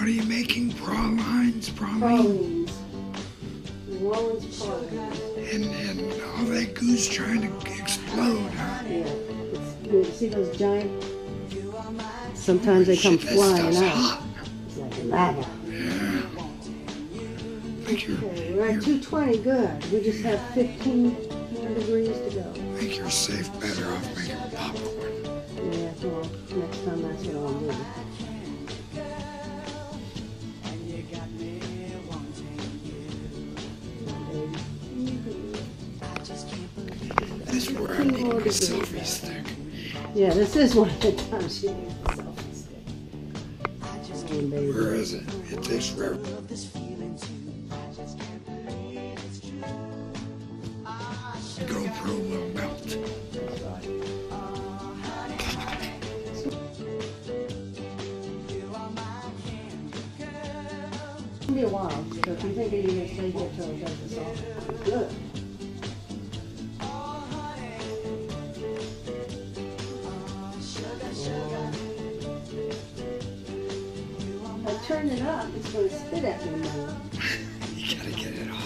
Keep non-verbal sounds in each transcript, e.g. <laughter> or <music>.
What are you making? Pralines. New Orleans pralines. And, and all that goose trying to explode, huh? Yeah. It's, you see those giant? Sometimes they come Shit, flying out. hot. It's like lava. Yeah. Make your, Okay, we're at 220. Good. We just have 15 more degrees to go. make your safe better off making popcorn. Yeah, well, next time that's what I'll do. This is where I need my selfie stick. Yeah, this is one of the times you need a selfie stick. Where is it? It takes forever. GoPro will melt. It'll be a while, so if you think you're gonna stay here till it does this off, good. If I turn it up, it's gonna spit at me more. <laughs> You gotta get it on.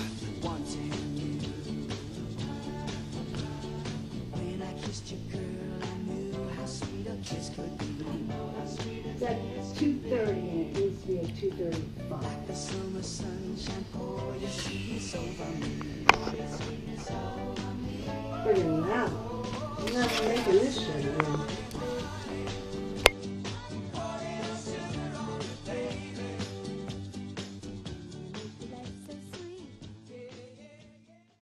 It's at two thirty and it needs to be at two thirty-five. Pretty loud. I'm not making this shit. man.